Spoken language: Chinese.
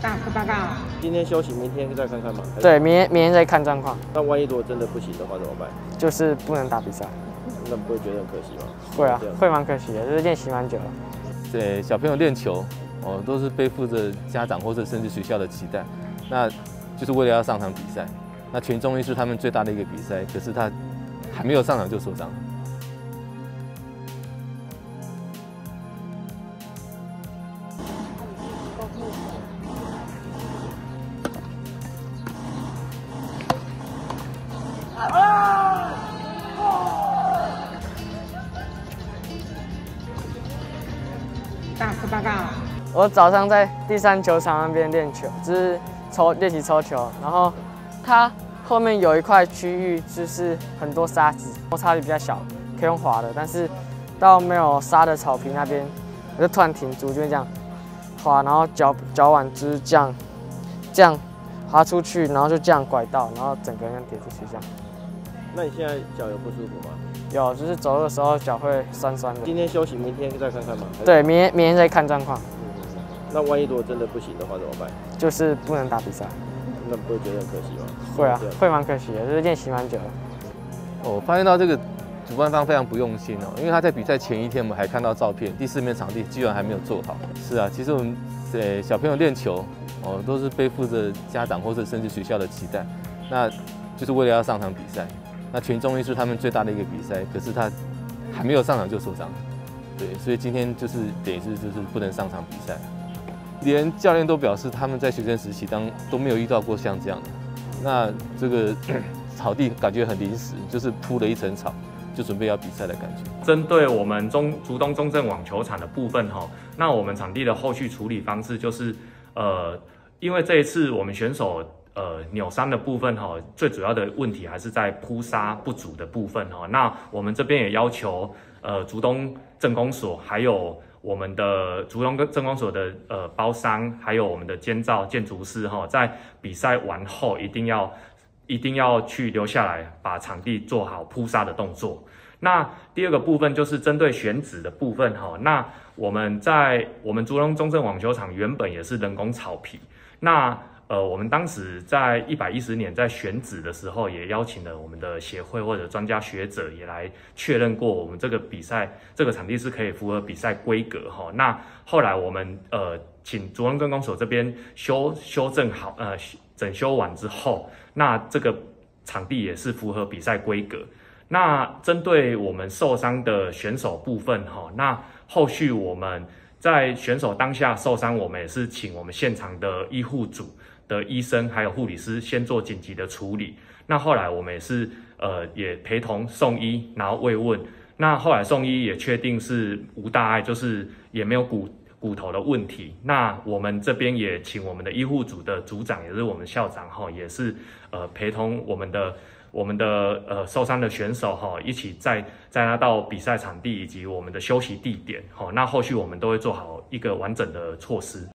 大师报告。今天休息，明天再看看嘛。对，明天明天再看状况，那万一如果真的不行的话怎么办？就是不能打比赛。那不会觉得很可惜吗？会啊，会蛮可惜的，就是练习蛮久了。对小朋友练球，哦，都是背负着家长或者甚至学校的期待，那就是为了要上场比赛。那全中医是他们最大的一个比赛，可是他还没有上场就受伤了。大师报告。我早上在第三球场那边练球，就是抽练习抽球，然后它后面有一块区域就是很多沙子，摩擦力比较小，可以用滑的，但是到没有沙的草坪那边，我就突然停住，就会这样滑，然后脚脚腕就是这样这样滑出去，然后就这样拐到，然后整个人跌出去这样。那你现在脚有不舒服吗？有，就是走路的时候脚会酸酸的。今天休息，明天再看看嘛。对，明天明天再看状况，嗯那万一如果真的不行的话怎么办？就是不能打比赛。那不会觉得很可惜吗？会啊，会蛮可惜的，就是练习蛮久了。哦我发现到这个主办方非常不用心哦，因为他在比赛前一天我们还看到照片，第四面场地居然还没有做好。是啊，其实我们呃小朋友练球，哦，都是背负着家长或者甚至学校的期待，那就是为了要上场比赛。那全中医是他们最大的一个比赛，可是他还没有上场就受伤。对，所以今天就是等于是就是不能上场比赛。连教练都表示他们在学生时期当都没有遇到过像这样的。那这个 草地感觉很临时，就是铺了一层草，就准备要比赛的感觉。针对我们中竹东中正网球场的部分哈，那我们场地的后续处理方式就是，呃，因为这一次我们选手呃扭伤的部分哈，最主要的问题还是在铺沙不足的部分哈。那我们这边也要求呃竹东政工所还有我们的竹东跟政工所的呃包商，还有我们的监造建筑师哈，在比赛完后一定要一定要去留下来，把场地做好铺沙的动作。那第二个部分就是针对选址的部分哈，那我们在我们竹东中正网球场原本也是人工草皮，那呃我们当时在一百一十年在选址的时候，也邀请了我们的协会或者专家学者也来确认过，我们这个比赛这个场地是可以符合比赛规格哈。那后来我们呃请竹东跟公所这边修修正好呃整修完之后，那这个场地也是符合比赛规格。那针对我们受伤的选手部分哈，那后续我们在选手当下受伤，我们也是请我们现场的医护组的医生还有护理师先做紧急的处理。那后来我们也是呃也陪同送医，然后慰问。那后来送医也确定是无大碍，就是也没有骨骨头的问题。那我们这边也请我们的医护组的组长，也是我们校长哈，也是呃陪同我们的。我们的呃受伤的选手哈，一起载载他到比赛场地以及我们的休息地点哈，那后续我们都会做好一个完整的措施。